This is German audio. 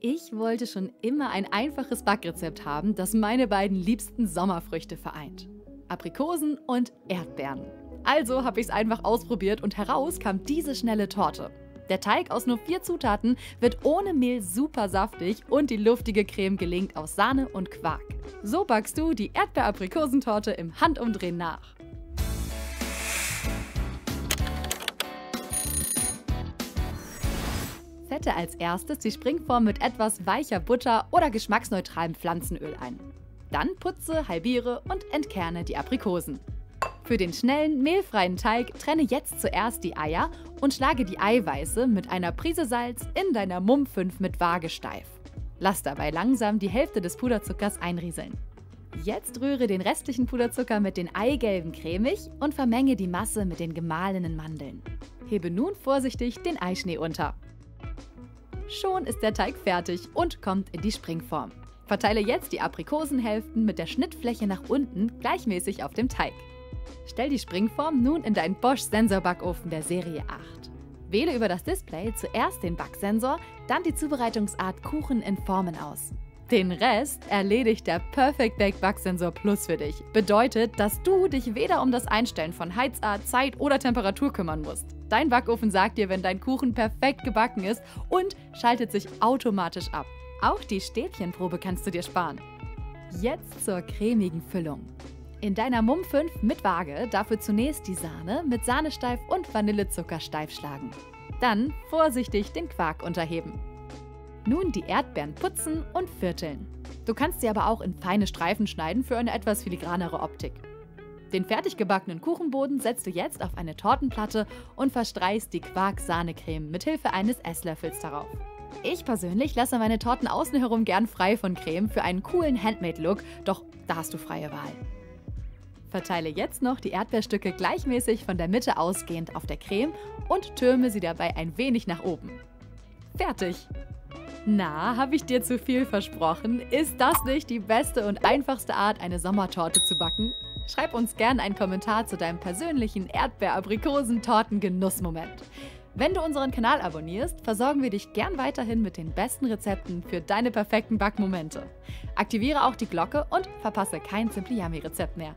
Ich wollte schon immer ein einfaches Backrezept haben, das meine beiden liebsten Sommerfrüchte vereint. Aprikosen und Erdbeeren. Also habe ich es einfach ausprobiert und heraus kam diese schnelle Torte. Der Teig aus nur vier Zutaten wird ohne Mehl super saftig und die luftige Creme gelingt aus Sahne und Quark. So backst du die Erdbeer-Aprikosentorte im Handumdrehen nach. Fette als erstes die Springform mit etwas weicher Butter oder geschmacksneutralem Pflanzenöl ein. Dann putze, halbiere und entkerne die Aprikosen. Für den schnellen, mehlfreien Teig trenne jetzt zuerst die Eier und schlage die Eiweiße mit einer Prise Salz in deiner Mumm 5 mit Waage steif. Lass dabei langsam die Hälfte des Puderzuckers einrieseln. Jetzt rühre den restlichen Puderzucker mit den Eigelben cremig und vermenge die Masse mit den gemahlenen Mandeln. Hebe nun vorsichtig den Eischnee unter. Schon ist der Teig fertig und kommt in die Springform. Verteile jetzt die Aprikosenhälften mit der Schnittfläche nach unten gleichmäßig auf dem Teig. Stell die Springform nun in deinen Bosch Sensorbackofen der Serie 8. Wähle über das Display zuerst den Backsensor, dann die Zubereitungsart Kuchen in Formen aus. Den Rest erledigt der Perfect Bake Backsensor Plus für dich. Bedeutet, dass du dich weder um das Einstellen von Heizart, Zeit oder Temperatur kümmern musst. Dein Backofen sagt dir, wenn dein Kuchen perfekt gebacken ist und schaltet sich automatisch ab. Auch die Stäbchenprobe kannst du dir sparen. Jetzt zur cremigen Füllung. In deiner Mumm 5 mit Waage dafür zunächst die Sahne mit Sahnesteif und Vanillezucker steif schlagen. Dann vorsichtig den Quark unterheben. Nun die Erdbeeren putzen und vierteln. Du kannst sie aber auch in feine Streifen schneiden für eine etwas filigranere Optik. Den fertig gebackenen Kuchenboden setzt du jetzt auf eine Tortenplatte und verstreichst die Quark-Sahnecreme mit Hilfe eines Esslöffels darauf. Ich persönlich lasse meine Torten außen herum gern frei von Creme für einen coolen Handmade-Look, doch da hast du freie Wahl. Verteile jetzt noch die Erdbeerstücke gleichmäßig von der Mitte ausgehend auf der Creme und türme sie dabei ein wenig nach oben. Fertig! Na, habe ich dir zu viel versprochen? Ist das nicht die beste und einfachste Art, eine Sommertorte zu backen? Schreib uns gerne einen Kommentar zu deinem persönlichen Erdbeer-Aprikosen-Torten-Genussmoment. Wenn du unseren Kanal abonnierst, versorgen wir dich gern weiterhin mit den besten Rezepten für deine perfekten Backmomente. Aktiviere auch die Glocke und verpasse kein Simply Yummy Rezept mehr.